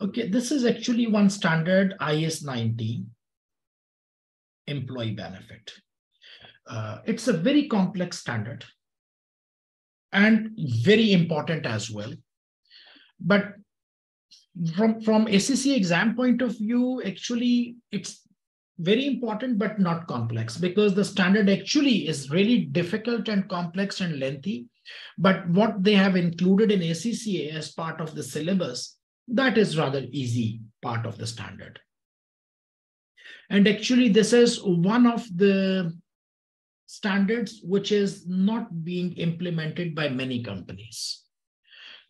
Okay, this is actually one standard IAS 19 employee benefit. Uh, it's a very complex standard and very important as well. But from, from ACCA exam point of view, actually, it's very important but not complex because the standard actually is really difficult and complex and lengthy. But what they have included in ACCA as part of the syllabus, that is rather easy part of the standard. And actually, this is one of the standards which is not being implemented by many companies.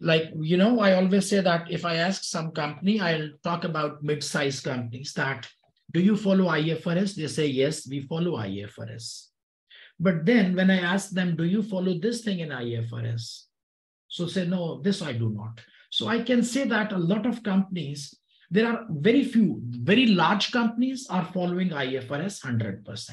Like, you know, I always say that if I ask some company, I'll talk about mid-sized companies that, do you follow IFRS? They say, yes, we follow IFRS. But then when I ask them, do you follow this thing in IFRS? So say, no, this I do not. So I can say that a lot of companies, there are very few, very large companies are following IFRS 100%.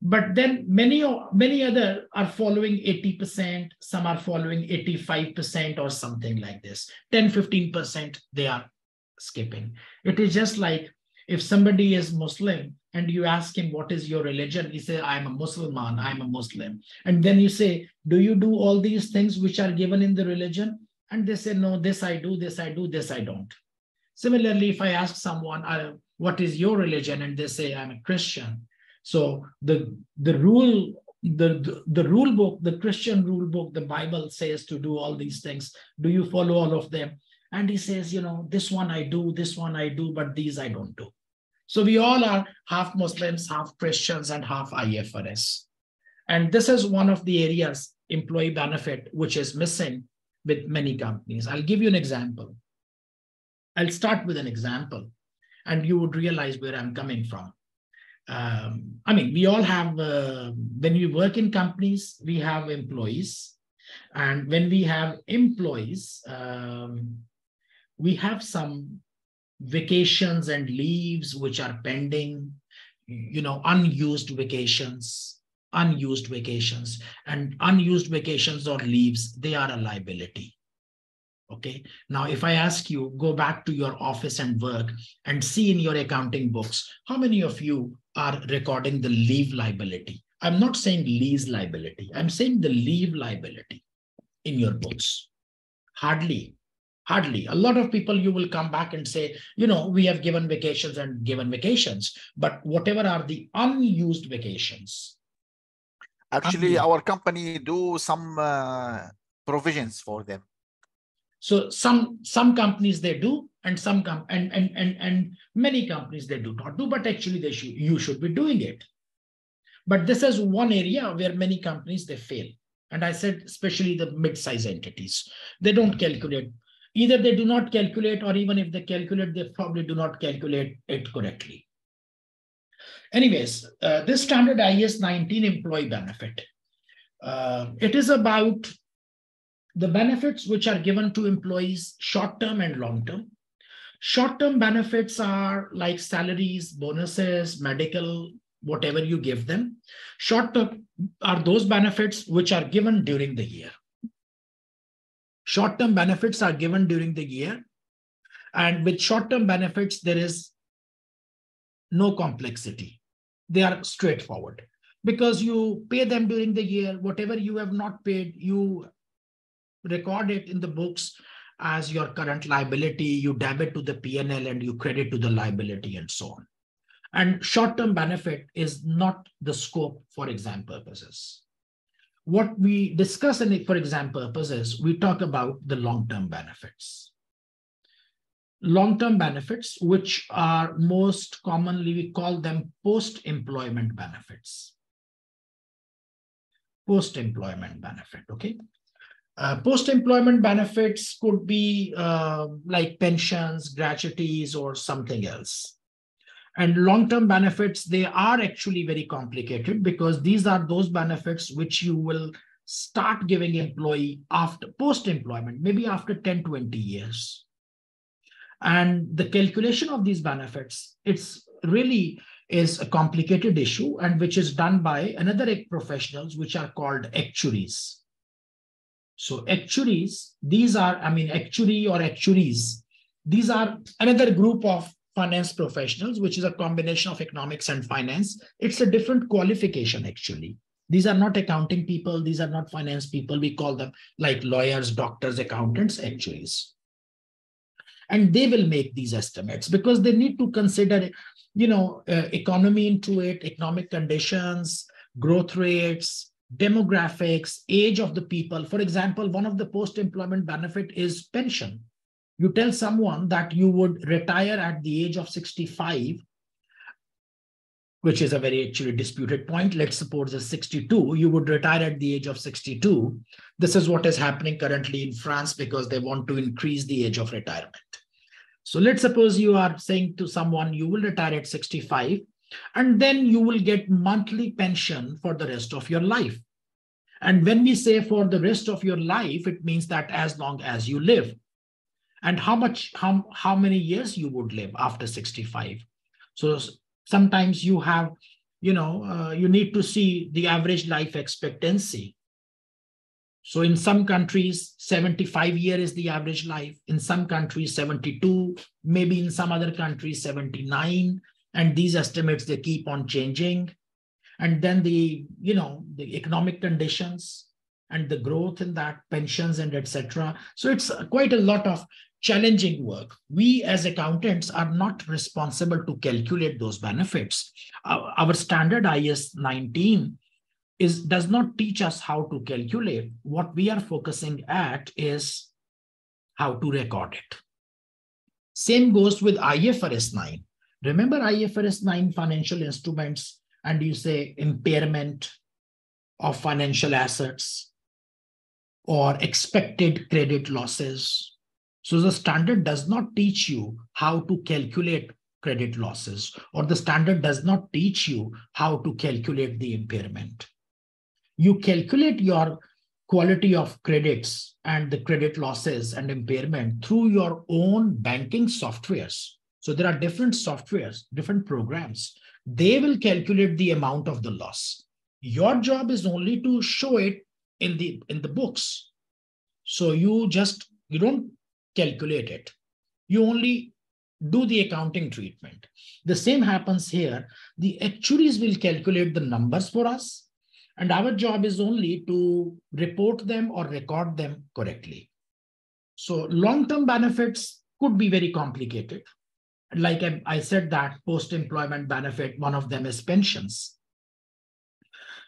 But then many, many other are following 80%, some are following 85% or something like this. 10, 15% they are skipping. It is just like if somebody is Muslim and you ask him, what is your religion? He say, I'm a Muslim, I'm a Muslim. And then you say, do you do all these things which are given in the religion? And they say, no, this I do, this I do, this I don't. Similarly, if I ask someone, uh, what is your religion? And they say, I'm a Christian. So the, the rule the, the, the rule book, the Christian rule book, the Bible says to do all these things. Do you follow all of them? And he says, you know, this one I do, this one I do, but these I don't do. So we all are half Muslims, half Christians, and half IFRS. And this is one of the areas, employee benefit, which is missing with many companies. I'll give you an example. I'll start with an example, and you would realize where I'm coming from. Um, I mean, we all have, uh, when we work in companies, we have employees. And when we have employees, um, we have some vacations and leaves which are pending, you know, unused vacations, unused vacations, and unused vacations or leaves, they are a liability. Okay. Now, if I ask you, go back to your office and work and see in your accounting books, how many of you are recording the leave liability? I'm not saying lease liability. I'm saying the leave liability in your books. Hardly Hardly. A lot of people you will come back and say, you know, we have given vacations and given vacations, but whatever are the unused vacations? Actually, our company do some uh, provisions for them. So some some companies they do, and some com- and, and and and many companies they do not do, but actually they should you should be doing it. But this is one area where many companies they fail. And I said, especially the mid-size entities, they don't calculate Either they do not calculate, or even if they calculate, they probably do not calculate it correctly. Anyways, uh, this standard IAS 19 employee benefit. Uh, it is about the benefits which are given to employees short-term and long-term. Short-term benefits are like salaries, bonuses, medical, whatever you give them. Short-term are those benefits which are given during the year. Short-term benefits are given during the year. And with short-term benefits, there is no complexity. They are straightforward because you pay them during the year. Whatever you have not paid, you record it in the books as your current liability. You debit to the PNL and you credit to the liability and so on. And short-term benefit is not the scope for exam purposes what we discuss in for exam purposes, we talk about the long-term benefits. Long-term benefits, which are most commonly, we call them post-employment benefits. Post-employment benefit, okay? Uh, post-employment benefits could be uh, like pensions, gratuities, or something else. And long-term benefits, they are actually very complicated because these are those benefits which you will start giving employee after post-employment, maybe after 10, 20 years. And the calculation of these benefits, it's really is a complicated issue and which is done by another professionals, which are called actuaries. So actuaries, these are, I mean, actuary or actuaries, these are another group of finance professionals, which is a combination of economics and finance. It's a different qualification, actually. These are not accounting people. These are not finance people. We call them like lawyers, doctors, accountants, actuaries. And they will make these estimates because they need to consider, you know, uh, economy into it, economic conditions, growth rates, demographics, age of the people. For example, one of the post-employment benefit is pension. You tell someone that you would retire at the age of 65, which is a very actually disputed point. Let's suppose it's 62, you would retire at the age of 62. This is what is happening currently in France because they want to increase the age of retirement. So let's suppose you are saying to someone, you will retire at 65 and then you will get monthly pension for the rest of your life. And when we say for the rest of your life, it means that as long as you live. And how much, how, how many years you would live after 65. So sometimes you have, you know, uh, you need to see the average life expectancy. So in some countries, 75 year is the average life. In some countries, 72, maybe in some other countries, 79 and these estimates they keep on changing. And then the you know the economic conditions and the growth in that pensions and etc so it's quite a lot of challenging work. We as accountants are not responsible to calculate those benefits. Our standard IAS 19 is does not teach us how to calculate what we are focusing at is how to record it same goes with ifrs 9 Remember IFRS 9 financial instruments and you say impairment of financial assets or expected credit losses. So the standard does not teach you how to calculate credit losses or the standard does not teach you how to calculate the impairment. You calculate your quality of credits and the credit losses and impairment through your own banking softwares. So there are different softwares, different programs. They will calculate the amount of the loss. Your job is only to show it in the in the books. So you just you don't calculate it. You only do the accounting treatment. The same happens here. The actuaries will calculate the numbers for us, and our job is only to report them or record them correctly. So long-term benefits could be very complicated like I, said that post-employment benefit, one of them is pensions,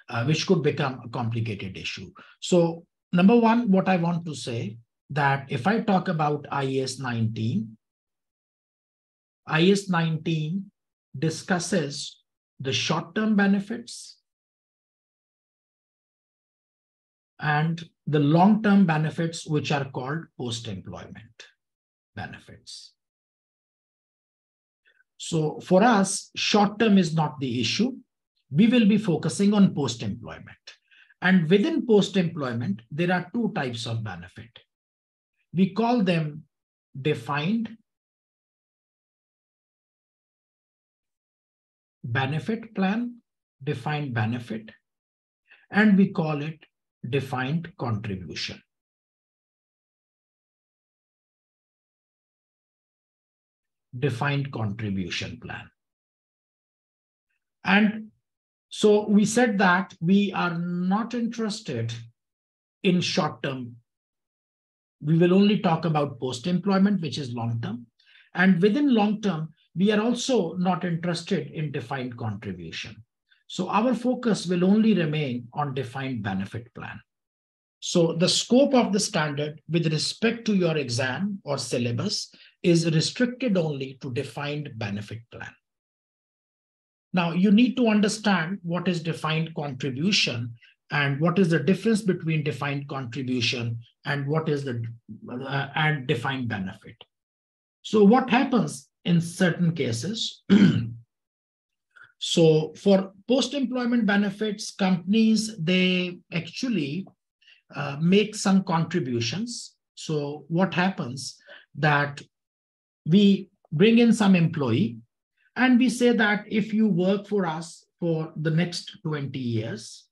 uh, which could become a complicated issue. So number one, what I want to say that if I talk about IAS 19, IAS 19 discusses the short-term benefits and the long-term benefits, which are called post-employment benefits. So for us, short term is not the issue. We will be focusing on post employment. And within post employment, there are two types of benefit. We call them defined benefit plan, defined benefit, and we call it defined contribution. defined contribution plan. And so we said that we are not interested in short term. We will only talk about post employment, which is long term. And within long term, we are also not interested in defined contribution. So our focus will only remain on defined benefit plan. So the scope of the standard with respect to your exam or syllabus is restricted only to defined benefit plan. Now, you need to understand what is defined contribution and what is the difference between defined contribution and what is the uh, and defined benefit. So what happens in certain cases? so for post-employment benefits, companies, they actually uh, make some contributions. So what happens that we bring in some employee and we say that if you work for us for the next 20 years,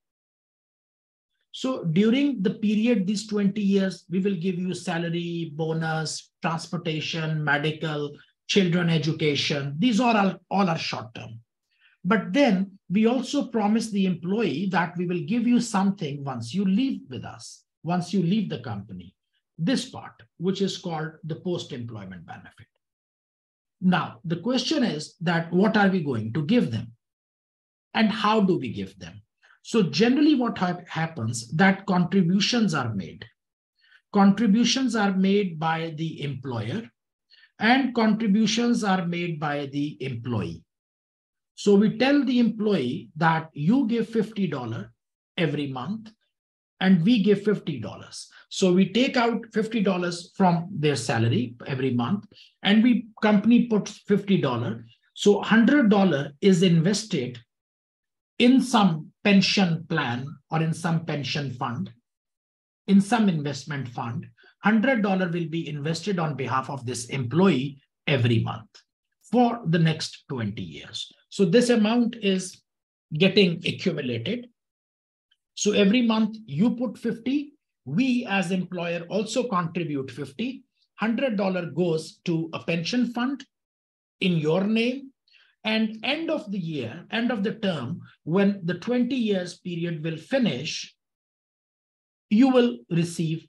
So during the period, these 20 years, we will give you salary, bonus, transportation, medical, children education. These are all, all are short term. But then we also promise the employee that we will give you something once you leave with us, once you leave the company. This part, which is called the post-employment benefit. Now, the question is that what are we going to give them? And how do we give them? So generally what ha happens that contributions are made. Contributions are made by the employer and contributions are made by the employee. So we tell the employee that you give $50 every month and we give $50. So we take out $50 from their salary every month and we company puts $50. So $100 is invested in some pension plan or in some pension fund, in some investment fund, $100 will be invested on behalf of this employee every month for the next 20 years. So this amount is getting accumulated. So every month you put 50, we as employer also contribute 50. $100 goes to a pension fund in your name and end of the year, end of the term, when the 20 years period will finish, you will receive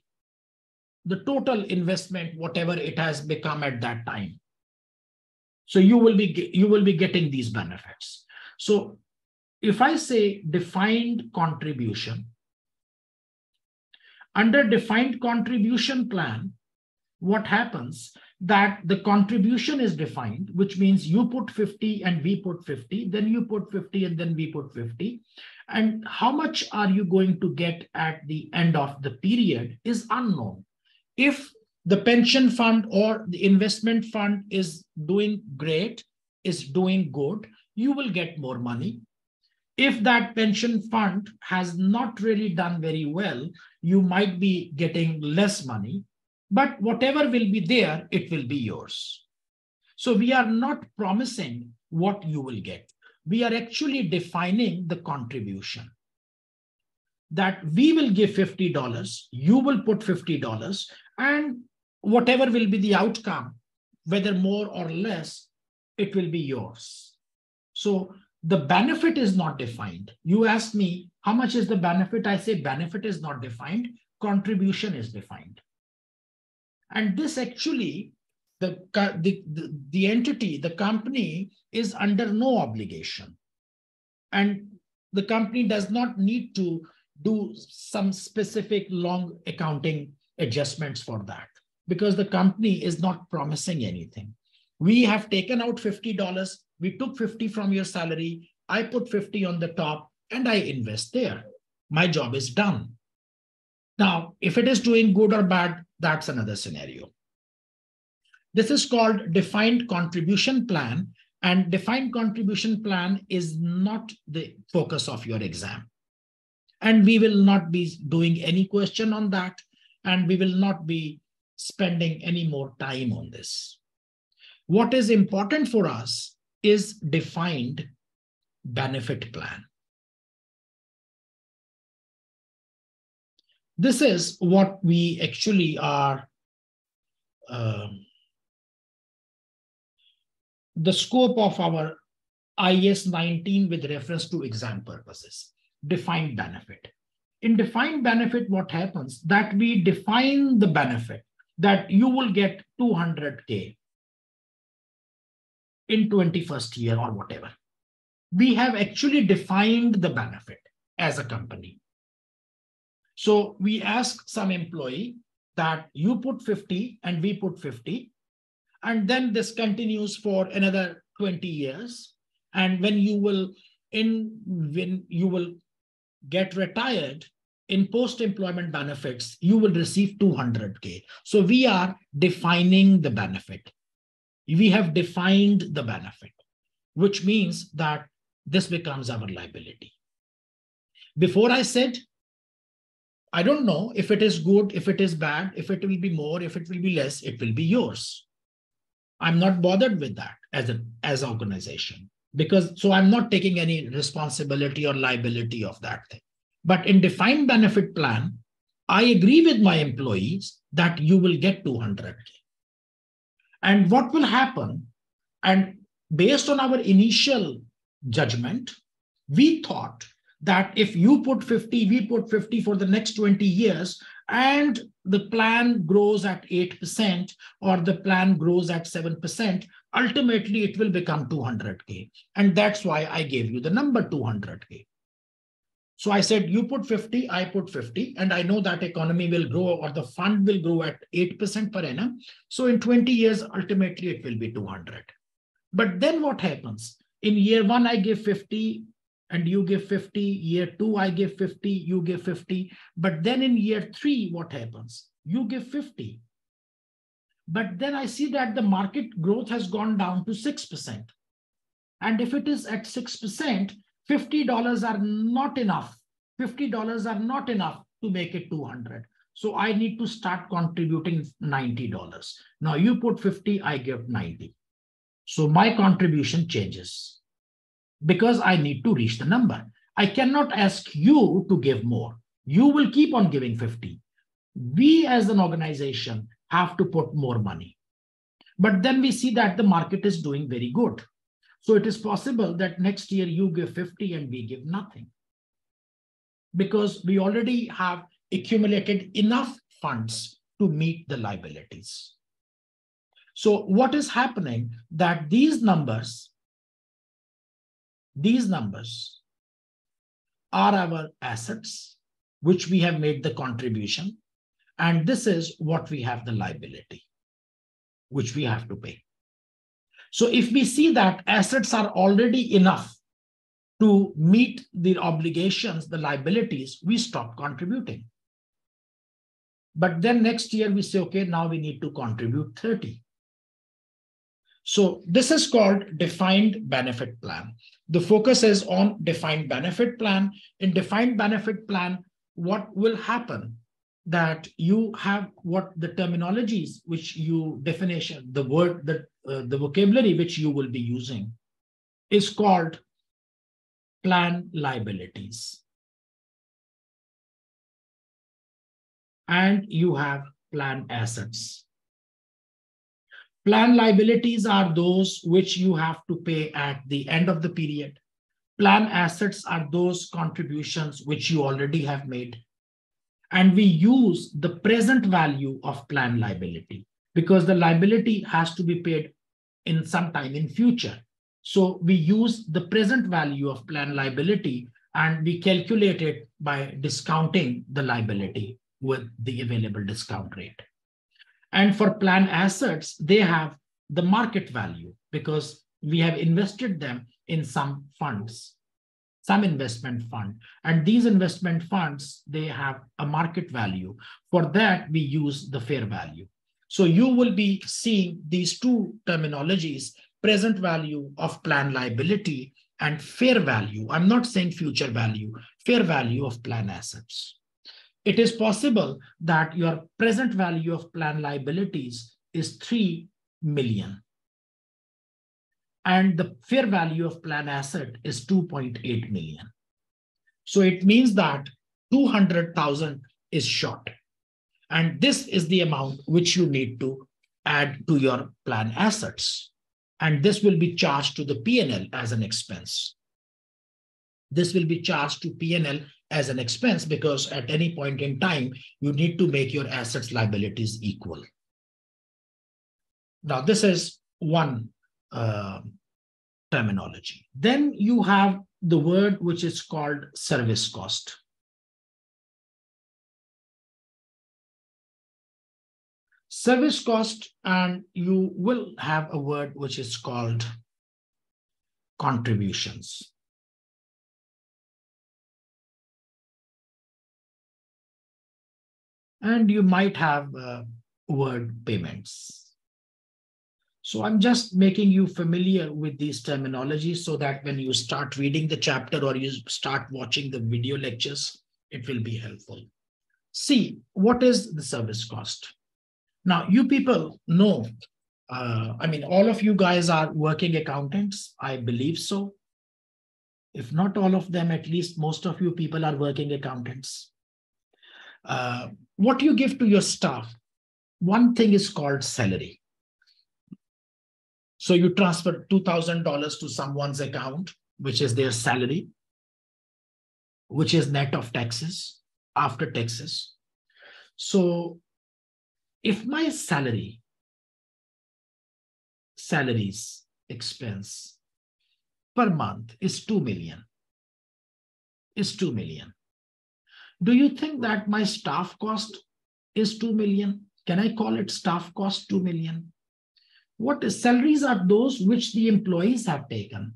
the total investment, whatever it has become at that time. So you will be you will be getting these benefits. So if I say defined contribution, under defined contribution plan, what happens that the contribution is defined, which means you put 50 and we put 50, then you put 50 and then we put 50. And how much are you going to get at the end of the period is unknown. If the pension fund or the investment fund is doing great, is doing good, you will get more money. If that pension fund has not really done very well, you might be getting less money. But whatever will be there, it will be yours. So we are not promising what you will get. We are actually defining the contribution. That we will give $50, you will put $50, and whatever will be the outcome, whether more or less, it will be yours. So the benefit is not defined. You ask me, how much is the benefit? I say benefit is not defined, contribution is defined. And this actually, the, the, the, entity, the company is under no obligation. And the company does not need to do some specific long accounting adjustments for that because the company is not promising anything. We have taken out $50. We took 50 from your salary. I put 50 on the top and I invest there. My job is done. Now, if it is doing good or bad, that's another scenario. This is called defined contribution plan and defined contribution plan is not the focus of your exam. And we will not be doing any question on that. And we will not be spending any more time on this. What is important for us is defined benefit plan. This is what we actually are, um, the scope of our IAS 19 with reference to exam purposes, defined benefit. In defined benefit, what happens? That we define the benefit that you will get 200K in 21st year or whatever. We have actually defined the benefit as a company. So we ask some employee that you put 50 and we put 50. And then this continues for another 20 years. And when you will in when you will get retired, in post-employment benefits, you will receive 200K. So we are defining the benefit. We have defined the benefit, which means that this becomes our liability. Before I said, I don't know if it is good, if it is bad, if it will be more, if it will be less, it will be yours. I'm not bothered with that as an as organization because so I'm not taking any responsibility or liability of that thing But in defined benefit plan, I agree with my employees that you will get 200K. And what will happen? And based on our initial judgment, we thought that if you put 50, we put 50 for the next 20 years, and the plan grows at 8% or the plan grows at 7%, ultimately it will become 200K. And that's why I gave you the number 200K. So I said, you put 50, I put 50, and I know that economy will grow or the fund will grow at 8% per annum. So in 20 years, ultimately it will be 200. But then what happens? In year one, I give 50 and you give 50. Year two, I give 50, you give 50. But then in year three, what happens? You give 50. But then I see that the market growth has gone down to 6%. And if it is at 6%, $50 are not enough. $50 are not enough to make it 200. So I need to start contributing $90. Now you put 50, I give 90. So my contribution changes because I need to reach the number. I cannot ask you to give more. You will keep on giving 50. We as an organization have to put more money. But then we see that the market is doing very good. So it is possible that next year you give 50 and we give nothing. Because we already have accumulated enough funds to meet the liabilities. So what is happening that these numbers, these numbers are our assets, which we have made the contribution. And this is what we have the liability, which we have to pay. So if we see that assets are already enough to meet the obligations, the liabilities, we stop contributing. But then next year we say, okay, now we need to contribute 30. So this is called defined benefit plan. The focus is on defined benefit plan. In defined benefit plan, what will happen that you have what the terminologies which you definition, the word that uh, the vocabulary which you will be using is called plan liabilities. And you have plan assets. Plan liabilities are those which you have to pay at the end of the period. Plan assets are those contributions which you already have made and we use the present value of plan liability because the liability has to be paid in some time in future. So we use the present value of plan liability and we calculate it by discounting the liability with the available discount rate. And for plan assets, they have the market value because we have invested them in some funds some investment fund. And these investment funds, they have a market value. For that, we use the fair value. So you will be seeing these two terminologies, present value of plan liability and fair value. I'm not saying future value, fair value of plan assets. It is possible that your present value of plan liabilities is 3 million and the fair value of plan asset is 2.8 million. So it means that 200,000 is short. And this is the amount which you need to add to your plan assets. And this will be charged to the P&L as an expense. This will be charged to P&L as an expense because at any point in time, you need to make your assets liabilities equal. Now, this is one uh, terminology. Then you have the word which is called service cost. Service cost, and you will have a word which is called contributions. And you might have uh, word payments. So I'm just making you familiar with these terminologies so that when you start reading the chapter or you start watching the video lectures, it will be helpful. See, what is the service cost? Now, you people know, uh, I mean, all of you guys are working accountants. I believe so. if not all of them, at least most of you people are working accountants. Uh, what you give to your staff, one thing is called salary. So you transfer $2,000 to someone's account, which is their salary, which is net of taxes, after taxes. So if my salary, salaries expense per month is 2 million, is 2 million. Do you think that my staff cost is 2 million? Can I call it staff cost 2 million? What salaries are those which the employees have taken.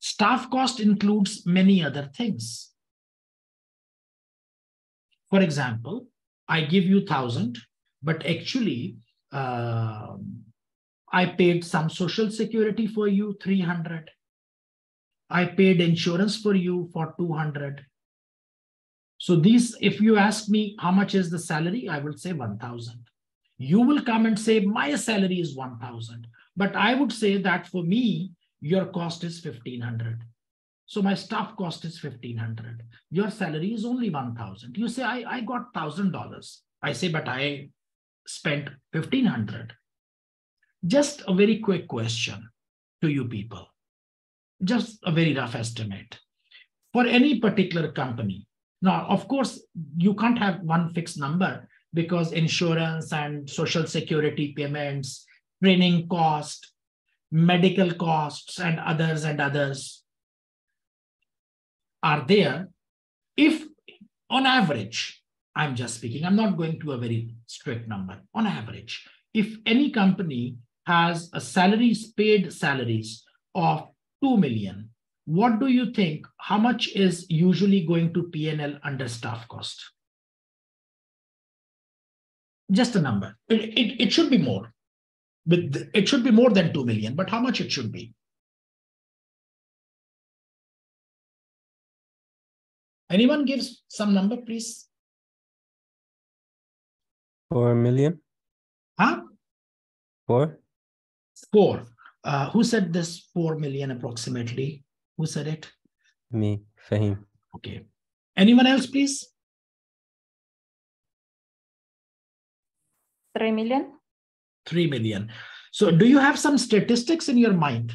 Staff cost includes many other things. For example, I give you 1000, but actually uh, I paid some social security for you, 300. I paid insurance for you for 200. So these, if you ask me how much is the salary, I will say 1000. You will come and say my salary is 1000. But I would say that for me, your cost is 1500. So my staff cost is 1500. Your salary is only 1000. You say, I, I got $1,000. I say, but I spent 1500 just a very quick question to you people, just a very rough estimate. For any particular company, now, of course, you can't have one fixed number because insurance and social security payments, training cost, medical costs, and others and others are there. If on average, I'm just speaking, I'm not going to a very strict number, on average, if any company has a salaries paid salaries of 2 million what do you think? How much is usually going to pnl under staff cost just a number it, it, it should be more with it should be more than 2 million but how much it should be anyone gives some number please 4 million huh 4 Four. Uh, who said this four million approximately? Who said it? Me, Fahim. Okay. Anyone else, please? Three million. Three million. So, do you have some statistics in your mind?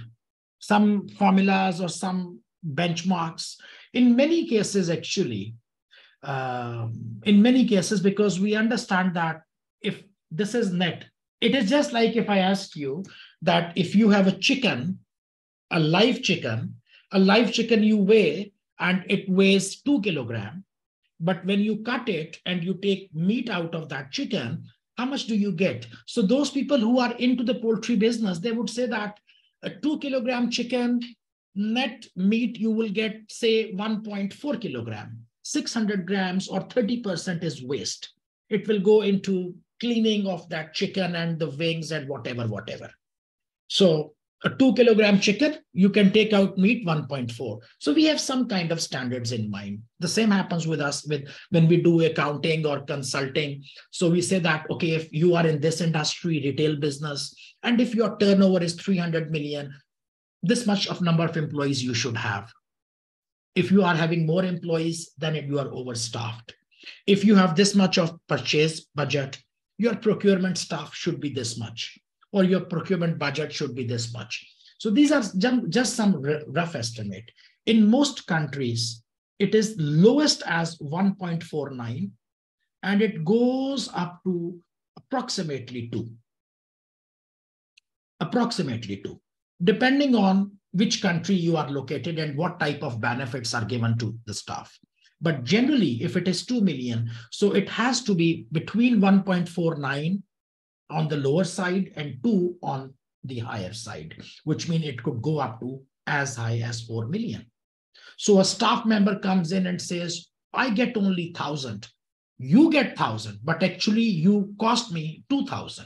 Some formulas or some benchmarks? In many cases, actually, um, in many cases, because we understand that if this is net, it is just like if I ask you that if you have a chicken, a live chicken, a live chicken you weigh and it weighs two kilogram. But when you cut it and you take meat out of that chicken, how much do you get? So those people who are into the poultry business, they would say that a two kilogram chicken net meat, you will get say 1.4 kilogram, 600 grams or 30% is waste. It will go into cleaning of that chicken and the wings and whatever, whatever. So a two kilogram chicken, you can take out meat 1.4. So we have some kind of standards in mind. The same happens with us with when we do accounting or consulting. So we say that, okay, if you are in this industry, retail business, and if your turnover is 300 million, this much of number of employees you should have. If you are having more employees, then you are overstaffed. If you have this much of purchase budget, your procurement staff should be this much, or your procurement budget should be this much. So these are just some rough estimate. In most countries, it is lowest as 1.49, and it goes up to approximately 2. Approximately 2, depending on which country you are located and what type of benefits are given to the staff. But generally, if it is 2 million, so it has to be between 1.49 on the lower side and 2 on the higher side, which means it could go up to as high as 4 million. So a staff member comes in and says, I get only 1,000. You get 1,000, but actually you cost me 2,000.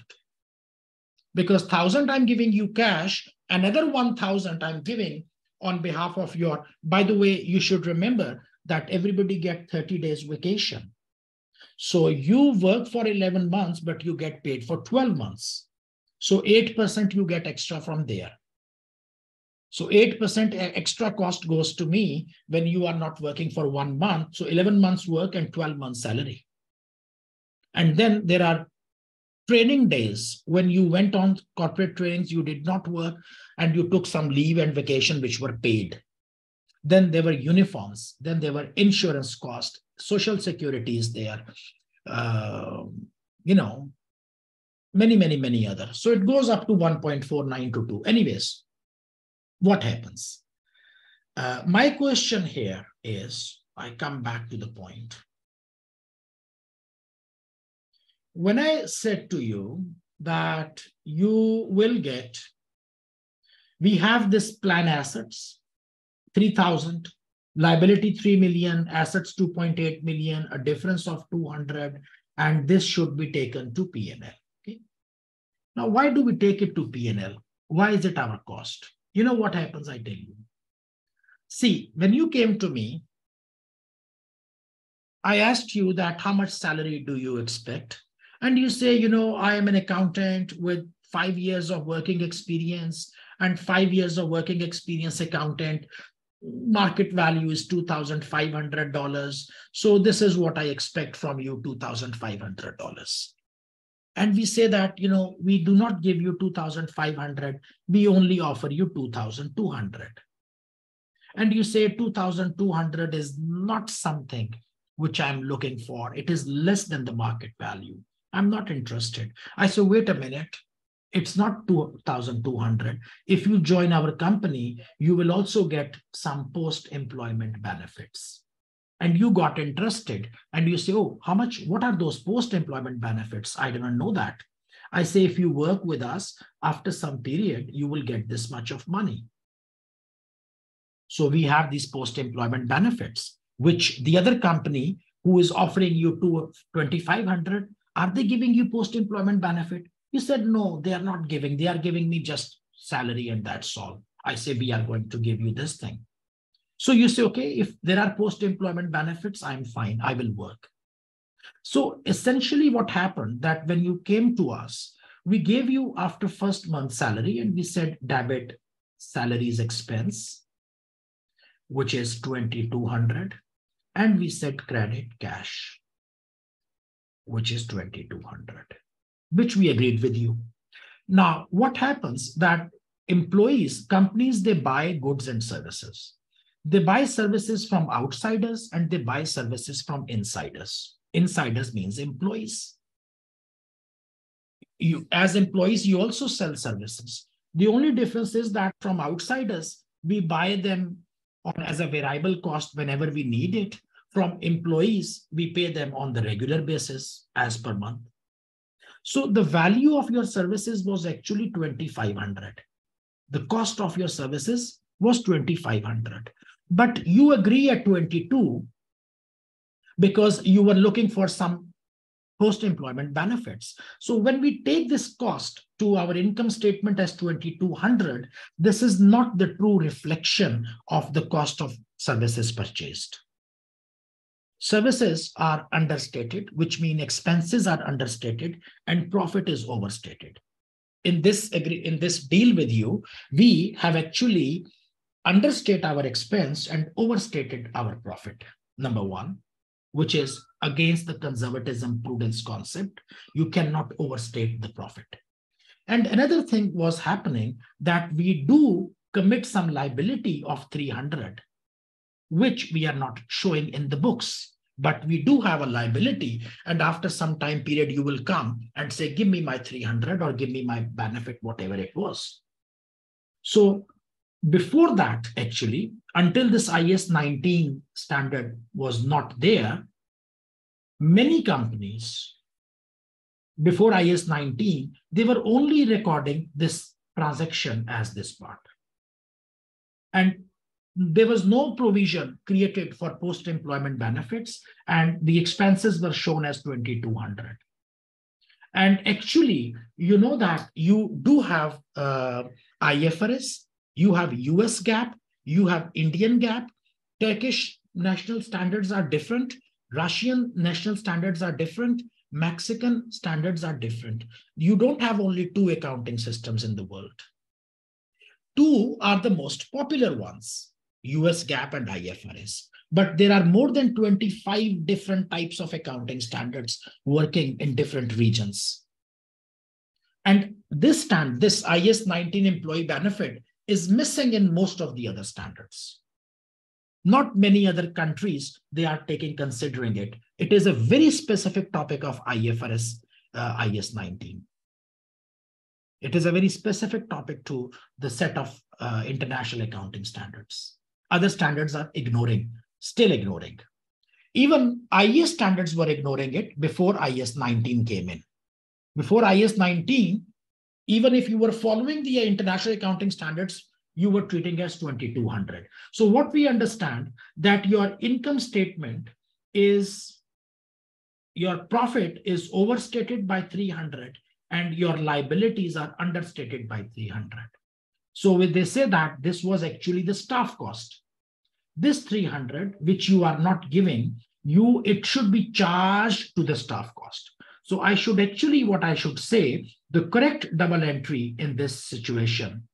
Because 1,000 I'm giving you cash, another 1,000 I'm giving on behalf of your, by the way, you should remember that everybody get 30 days vacation. So you work for 11 months, but you get paid for 12 months. So 8% you get extra from there. So 8% extra cost goes to me when you are not working for one month. So 11 months work and 12 months salary. And then there are training days when you went on corporate trainings, you did not work and you took some leave and vacation, which were paid. Then there were uniforms. Then there were insurance cost, social security is there. Uh, you know, many, many, many others. So it goes up to 1.49 to 2. Anyways, what happens? Uh, my question here is, I come back to the point. When I said to you that you will get, we have this plan assets, 3,000, liability 3 million, assets 2.8 million, a difference of 200, and this should be taken to P&L. Okay. Now, why do we take it to P&L? Why is it our cost? You know what happens, I tell you. See, when you came to me, I asked you that how much salary do you expect? And you say, you know, I am an accountant with five years of working experience and five years of working experience accountant. Market value is $2,500. So this is what I expect from you, $2,500 and we say that you know we do not give you 2500 we only offer you 2200 and you say 2200 is not something which i'm looking for. It is less than the market value. I'm not interested. I say wait a minute it's not 2200 if you join our company you will also get some post employment benefits and you got interested and you say, oh, how much, what are those post-employment benefits? I didn't know that. I say, if you work with us, after some period, you will get this much of money. So we have these post-employment benefits, which the other company who is offering you to 2,500, are they giving you post-employment benefit? You said, no, they are not giving. They are giving me just salary and that's all. I say, we are going to give you this thing. So you say, okay, if there are post-employment benefits, I'm fine, I will work. So essentially what happened that when you came to us, we gave you after first month salary and we said debit salaries expense, which is 2200 and we said credit cash, which is 2200 which we agreed with you. Now, what happens that employees, companies, they buy goods and services. They buy services from outsiders and they buy services from insiders. Insiders means employees. You, as employees, you also sell services. The only difference is that from outsiders, we buy them on as a variable cost whenever we need it. From employees, we pay them on the regular basis as per month. So the value of your services was actually 2,500. The cost of your services was 2,500 but you agree at 22 because you were looking for some post-employment benefits. So when we take this cost to our income statement as 2200, this is not the true reflection of the cost of services purchased. Services are understated, which mean expenses are understated and profit is overstated. In this, in this deal with you, we have actually understate our expense and overstated our profit. Number one, which is against the conservatism prudence concept. You cannot overstate the profit. And another thing was happening that we do commit some liability of 300, which we are not showing in the books. But we do have a liability. And after some time period, you will come and say, give me my 300 or give me my benefit, whatever it was. So before that, actually, until this IAS 19 standard was not there, many companies before IAS 19, they were only recording this transaction as this part. And there was no provision created for post-employment benefits, and the expenses were shown as 2200. And actually, you know that you do have uh, IFRS you have US GAAP, you have Indian GAAP, Turkish national standards are different, Russian national standards are different, Mexican standards are different. You don't have only two accounting systems in the world. two are the most popular ones, US GAAP and IFRS. But there are more than 25 different types of accounting standards working in different regions. And this stand, this IAS 19 employee benefit is missing in most of the other standards. Not many other countries, they are taking considering it. It is a very specific topic of IFRS uh, IAS 19. It is a very specific topic to the set of uh, international accounting standards. Other standards are ignoring, still ignoring. Even IAS standards were ignoring it before IAS 19 came in. Before IAS 19, even if you were following the international accounting standards, you were treating as 2200. So what we understand that your income statement is your profit is overstated by 300 and your liabilities are understated by 300. So they say that this was actually the staff cost, this 300, which you are not giving, you it should be charged to the staff cost. So I should actually, what I should say, the correct double entry in this situation.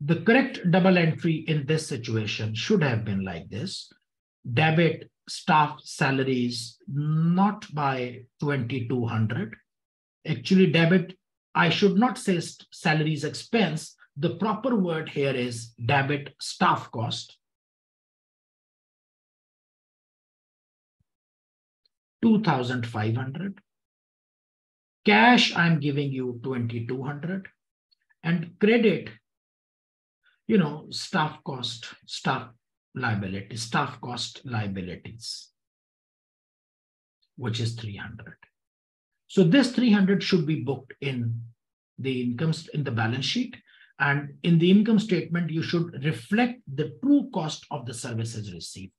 The correct double entry in this situation should have been like this. Debit staff salaries not by 2200 actually debit i should not say salaries expense the proper word here is debit staff cost 2500 cash i'm giving you 2200 and credit you know staff cost staff liability, staff cost liabilities, which is 300. So this 300 should be booked in the income in the balance sheet. And in the income statement, you should reflect the true cost of the services received.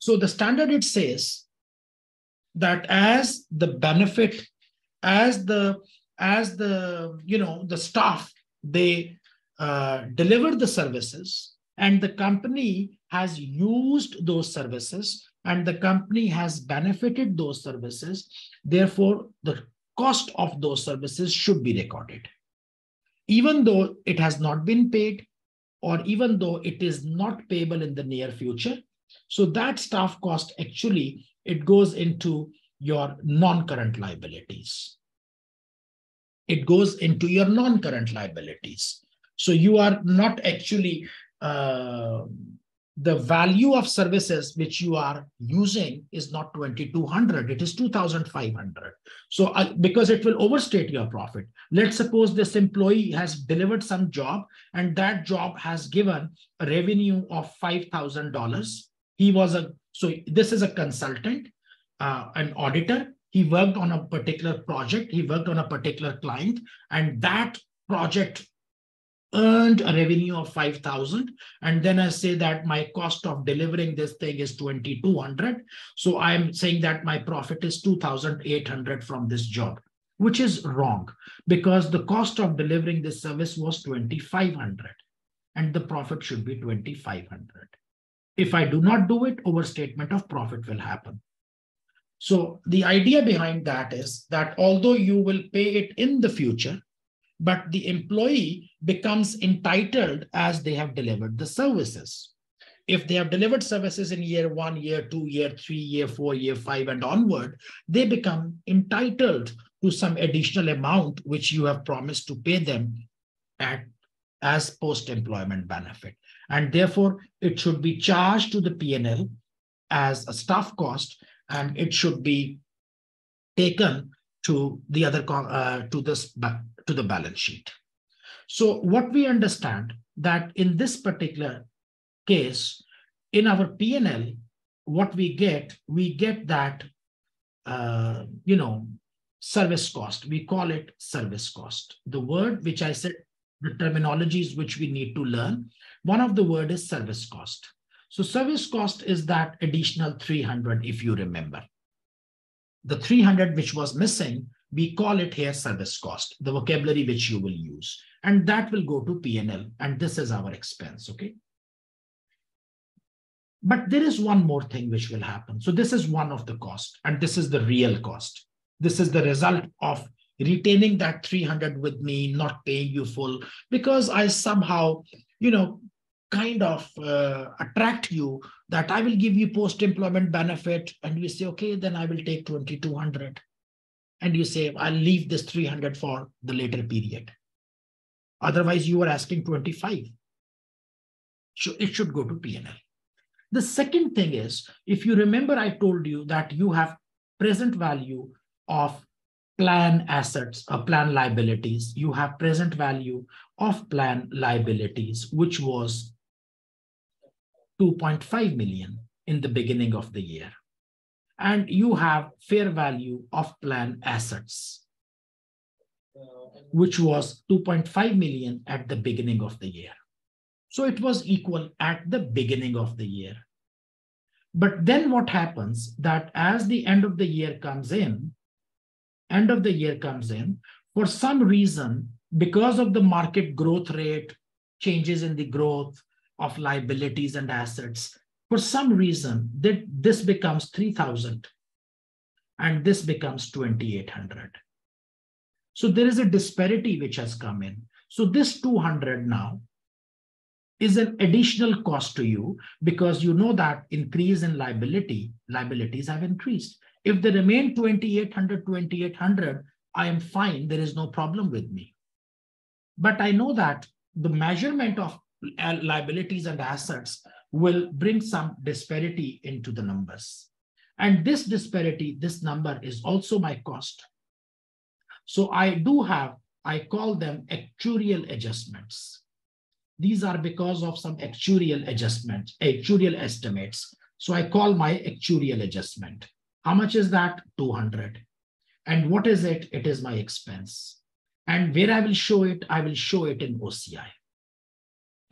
So the standard it says that as the benefit, as the as the you know the staff they uh, deliver the services, and the company has used those services and the company has benefited those services. Therefore, the cost of those services should be recorded. Even though it has not been paid, or even though it is not payable in the near future. So that staff cost actually, it goes into your non-current liabilities. It goes into your non-current liabilities. So you are not actually uh, the value of services which you are using is not 2200 it is 2500 so uh, because it will overstate your profit. Let's suppose this employee has delivered some job and that job has given a revenue of $5000 he was a so this is a consultant uh, an auditor. He worked on a particular project. He worked on a particular client and that project earned a revenue of 5000 and then i say that my cost of delivering this thing is 2200 so i'm saying that my profit is 2800 from this job which is wrong because the cost of delivering this service was 2500 and the profit should be 2500 if i do not do it overstatement of profit will happen. So the idea behind that is that although you will pay it in the future but the employee becomes entitled as they have delivered the services. If they have delivered services in year one, year two, year three, year four, year five, and onward, they become entitled to some additional amount which you have promised to pay them at as post-employment benefit. And therefore, it should be charged to the PNL as a staff cost, and it should be taken to the other uh, to this to the balance sheet. So what we understand that in this particular case, in our PNL, what we get, we get that, uh, you know, service cost. We call it service cost. The word which I said, the terminologies which we need to learn, one of the word is service cost. So service cost is that additional 300, if you remember. The 300 which was missing we call it here service cost, the vocabulary which you will use. And that will go to PNL. And this is our expense, okay? But there is one more thing which will happen. So this is one of the cost, and this is the real cost. This is the result of retaining that 300 with me, not paying you full, because I somehow, you know, kind of uh, attract you that I will give you post-employment benefit. And we say, okay, then I will take 2200. And you say, I'll leave this 300 for the later period. Otherwise, you are asking 25. So it should go to PNL. The second thing is, if you remember, I told you that you have present value of plan assets or plan liabilities. You have present value of plan liabilities, which was 2.5 million in the beginning of the year. And you have fair value of plan assets, which was 2.5 million at the beginning of the year. So it was equal at the beginning of the year. But then what happens that as the end of the year comes in, end of the year comes in, for some reason, because of the market growth rate, changes in the growth of liabilities and assets, for some reason, that this becomes 3,000 and this becomes 2,800. So there is a disparity which has come in. So this 200 now is an additional cost to you because you know that increase in liability, liabilities have increased. If they remain 2800, 2800, I am fine. There is no problem with me. But I know that the measurement of uh, liabilities and assets will bring some disparity into the numbers. And this disparity, this number is also my cost. So I do have, I call them actuarial adjustments. These are because of some actuarial adjustments, actuarial estimates. So I call my actuarial adjustment. How much is that? 200. And what is it? It is my expense. And where I will show it, I will show it in OCI.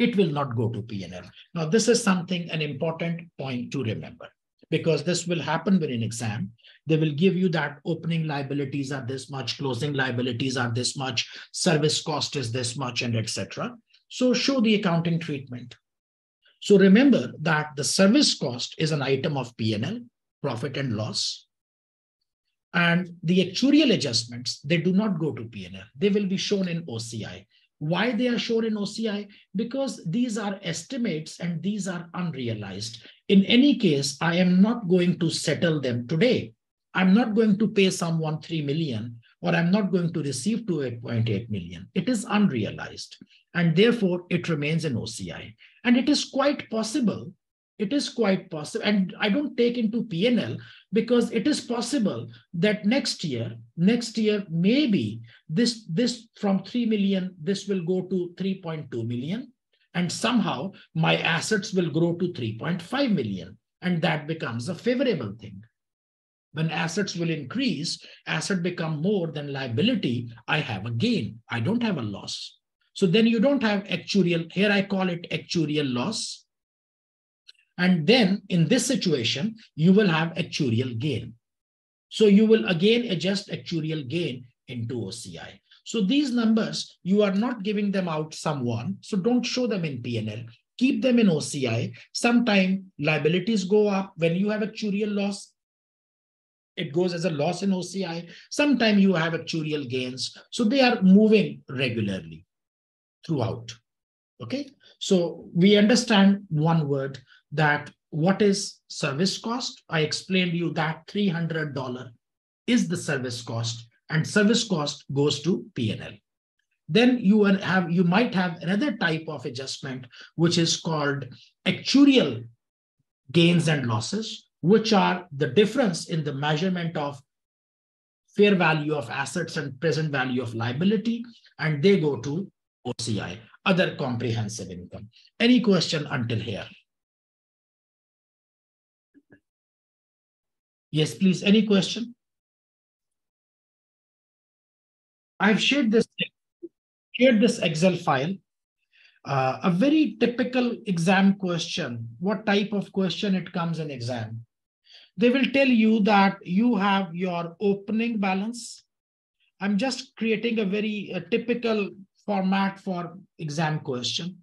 It will not go to PNL. Now, this is something, an important point to remember because this will happen when in exam. They will give you that opening liabilities are this much, closing liabilities are this much, service cost is this much, and etc. So show the accounting treatment. So remember that the service cost is an item of P&L, profit and loss. And the actuarial adjustments, they do not go to P&L. They will be shown in OCI. Why they are shown in OCI? Because these are estimates and these are unrealized. In any case, I am not going to settle them today. I'm not going to pay someone 3 million or I'm not going to receive 2.8 million. It is unrealized and therefore it remains in OCI. And it is quite possible, it is quite possible, and I don't take into PNL because it is possible that next year, next year, maybe this, this from 3 million, this will go to 3.2 million. And somehow my assets will grow to 3.5 million. And that becomes a favorable thing. When assets will increase, asset become more than liability, I have a gain. I don't have a loss. So then you don't have actuarial, here I call it actuarial loss. And then in this situation, you will have actuarial gain. So you will again adjust actuarial gain into OCI. So these numbers, you are not giving them out someone. So don't show them in PNL. Keep them in OCI. Sometime liabilities go up. When you have actuarial loss, it goes as a loss in OCI. Sometime you have actuarial gains. So they are moving regularly throughout. Okay, so we understand one word that what is service cost? I explained you that $300 is the service cost and service cost goes to PNL. Then you have you might have another type of adjustment, which is called actuarial gains and losses, which are the difference in the measurement of fair value of assets and present value of liability, and they go to OCI, other comprehensive income. Any question until here? Yes, please. Any question? I've shared this, shared this Excel file. Uh, a very typical exam question. What type of question it comes in exam? They will tell you that you have your opening balance. I'm just creating a very a typical format for exam question.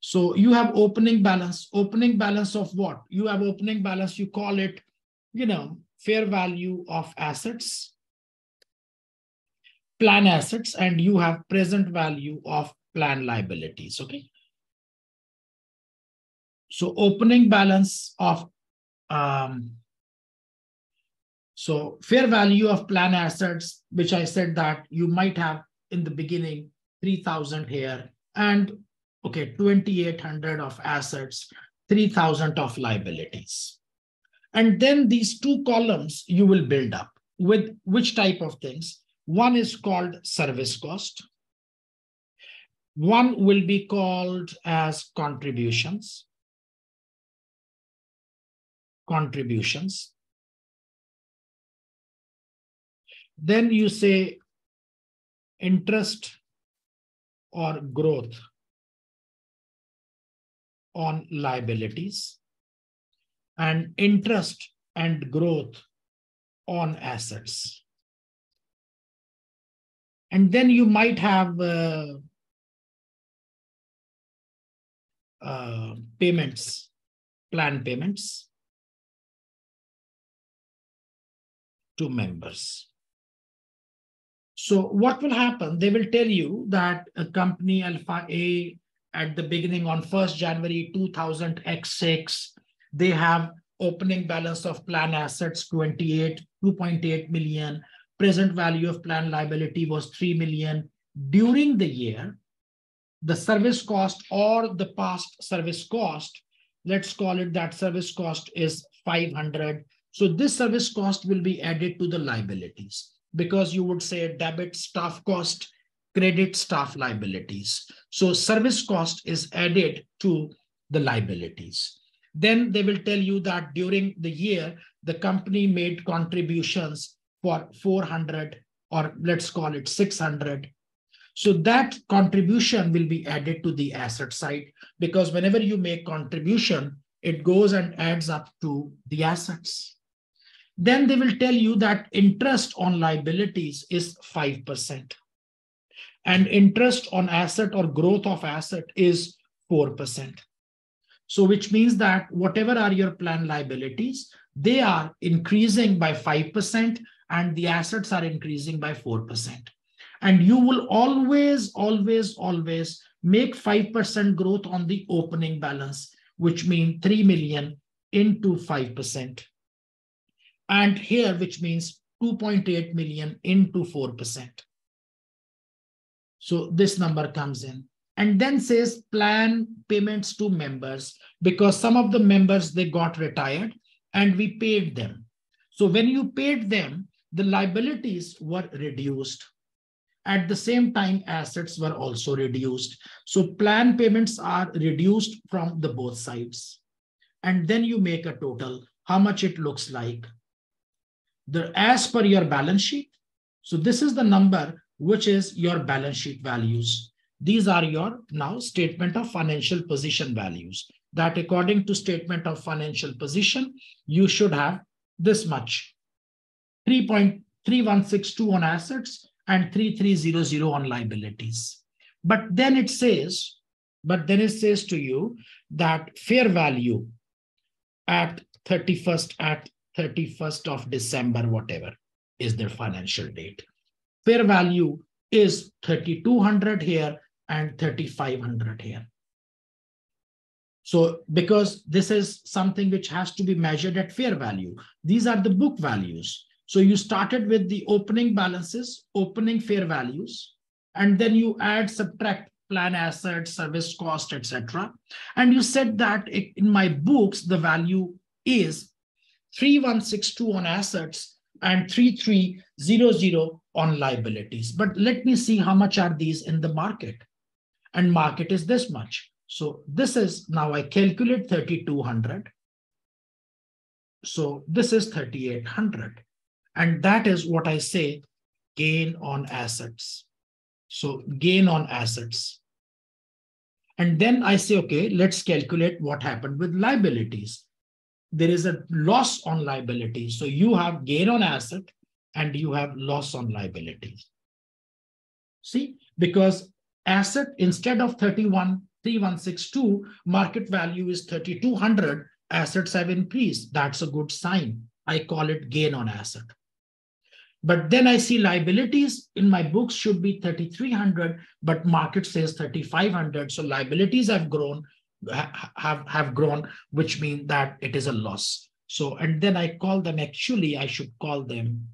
So you have opening balance, opening balance of what? You have opening balance, you call it, you know, fair value of assets. plan assets and you have present value of plan liabilities. Okay. So opening balance of um, so fair value of plan assets, which I said that you might have in the beginning 3000 here and okay 2800 of assets 3000 of liabilities and then these two columns you will build up with which type of things? One is called service cost. One will be called as contributions. Contributions. Then you say interest or growth on liabilities and interest and growth on assets. And then you might have uh, uh, payments, plan payments to members. So what will happen? They will tell you that a company Alpha A at the beginning on 1st January 2000 X6, they have opening balance of plan assets 28, 2.8 million. Present value of plan liability was 3 million. During the year, the service cost or the past service cost, let's call it that service cost is 500. So this service cost will be added to the liabilities because you would say debit staff cost, credit staff liabilities. So service cost is added to the liabilities. Then they will tell you that during the year, the company made contributions for 400 or let's call it 600. So that contribution will be added to the asset side because whenever you make contribution, it goes and adds up to the assets. Then they will tell you that interest on liabilities is 5%. And interest on asset or growth of asset is 4%. So which means that whatever are your plan liabilities, they are increasing by 5% and the assets are increasing by 4%. And you will always, always, always make 5% growth on the opening balance, which means 3 million into 5% and here which means 2.8 million into 4%. So this number comes in and then says plan payments to members because some of the members they got retired and we paid them. So when you paid them, the liabilities were reduced. At the same time, assets were also reduced. So plan payments are reduced from the both sides. And then you make a total, how much it looks like the as per your balance sheet. So this is the number which is your balance sheet values. These are your now statement of financial position values that according to statement of financial position, you should have this much 3.3162 on assets and 3300 on liabilities. But then it says, but then it says to you that fair value at 31st at 31st of December, whatever is their financial date. Fair value is 3200 here and 3500 here. So because this is something which has to be measured at fair value, these are the book values. So you started with the opening balances, opening fair values, and then you add, subtract plan assets, service cost, etc. And you said that in my books, the value is 3162 on assets and 3300 on liabilities. But let me see how much are these in the market. And market is this much. So this is now I calculate 3200. So this is 3800. And that is what I say gain on assets. So gain on assets. And then I say, okay, let's calculate what happened with liabilities there is a loss on liabilities. So you have gain on asset and you have loss on liabilities. See, because asset instead of 31, 3162, market value is 3200, assets have increased. That's a good sign. I call it gain on asset. But then I see liabilities in my books should be 3,300, but market says 3,500. So liabilities have grown, have, have grown, which means that it is a loss. So, and then I call them, actually, I should call them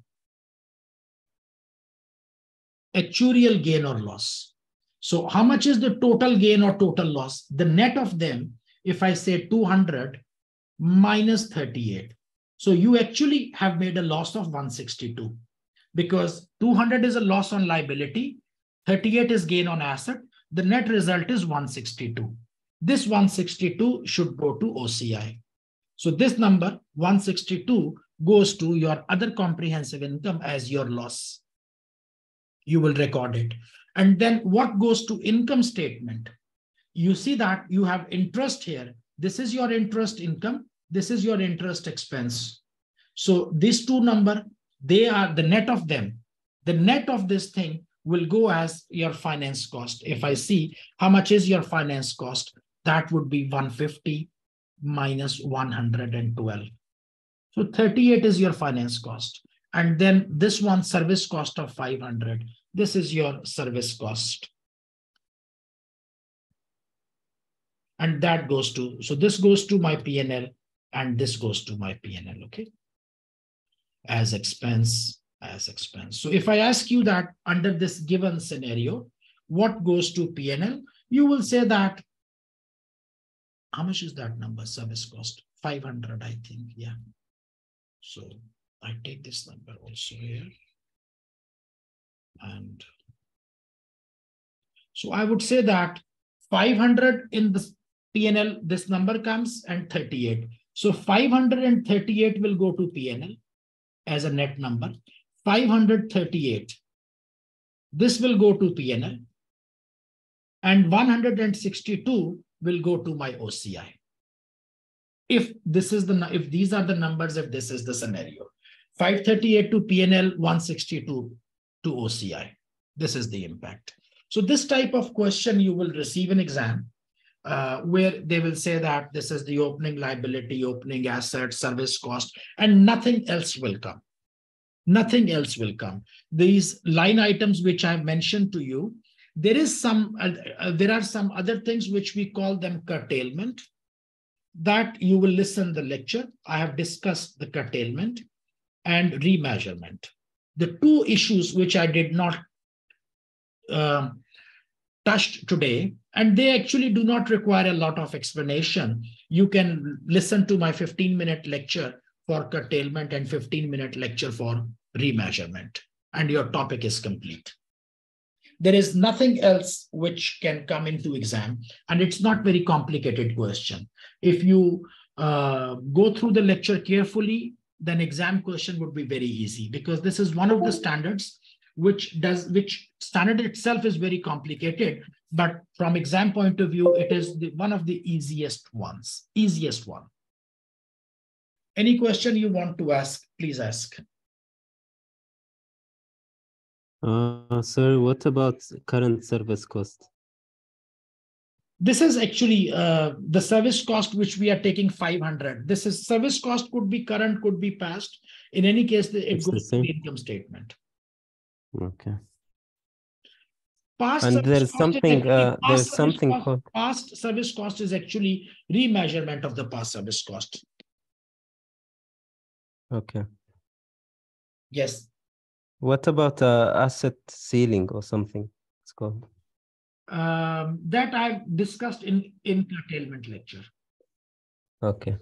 actuarial gain or loss. So how much is the total gain or total loss? The net of them, if I say 200 minus 38. So you actually have made a loss of 162 because 200 is a loss on liability, 38 is gain on asset. The net result is 162. This 162 should go to OCI. So this number 162 goes to your other comprehensive income as your loss. You will record it. And then what goes to income statement? You see that you have interest here. This is your interest income. This is your interest expense. So these two number, they are the net of them. The net of this thing will go as your finance cost. If I see how much is your finance cost, that would be 150 minus 112. So 38 is your finance cost. And then this one service cost of 500. This is your service cost. And that goes to, so this goes to my PNL and this goes to my PNL, okay? As expense, as expense. So if I ask you that under this given scenario, what goes to PNL, you will say that, how much is that number, service cost? 500, I think, yeah. So I take this number also here. And so I would say that 500 in the PNL, this number comes and 38. So 538 will go to PNL as a net number. 538. This will go to PNL. And 162 will go to my OCI. If this is the if these are the numbers, if this is the scenario. 538 to PNL, 162 to OCI. This is the impact. So this type of question you will receive an exam uh, where they will say that this is the opening liability, opening asset, service cost, and nothing else will come. Nothing else will come. These line items which I mentioned to you, there is some, uh, uh, there are some other things which we call them curtailment. That you will listen the lecture. I have discussed the curtailment and remeasurement the two issues which I did not uh, touch today, and they actually do not require a lot of explanation. You can listen to my 15 minute lecture for curtailment and 15 minute lecture for remeasurement, and your topic is complete. There is nothing else which can come into exam, and it's not very complicated question. If you uh, go through the lecture carefully, then exam question would be very easy because this is one of the standards which does which standard itself is very complicated but from exam point of view it is the, one of the easiest ones easiest one. Any question you want to ask please ask. Uh, sir what about current service cost this is actually uh, the service cost which we are taking 500 this is service cost could be current could be past. In any case it it's goes to the income statement. Okay. Past and there's something uh, there's something cost, called past service cost is actually remeasurement of the past service cost. Okay. Yes. What about uh, asset ceiling or something it's called um, that I've discussed in, in curtailment lecture. Okay.